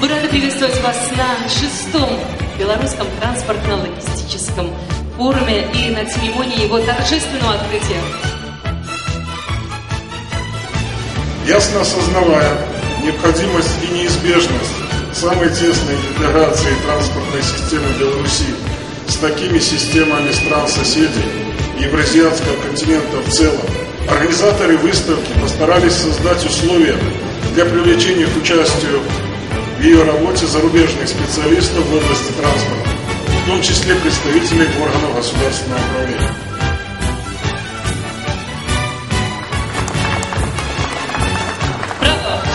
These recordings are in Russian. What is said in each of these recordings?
Мы рады приветствовать вас на шестом белорусском транспортно-логистическом форуме и на церемонии его торжественного открытия. Ясно осознавая необходимость и неизбежность самой тесной интеграции транспортной системы Беларуси с такими системами стран-соседей Евразиатского континента в целом, организаторы выставки постарались создать условия для привлечения к участию в ее работе зарубежных специалистов в области транспорта, в том числе представителей органов государственного управления.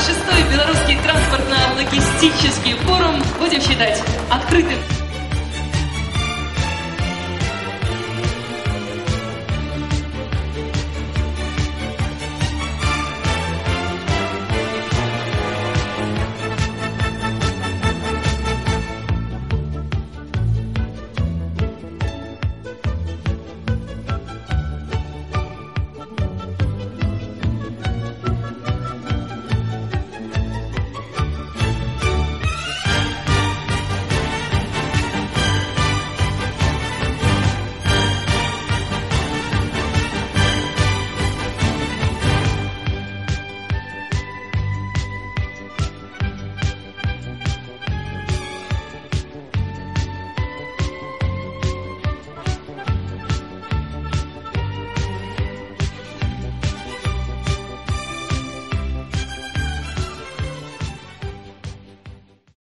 Шестой белорусский транспортно-логистический форум будем считать открытым.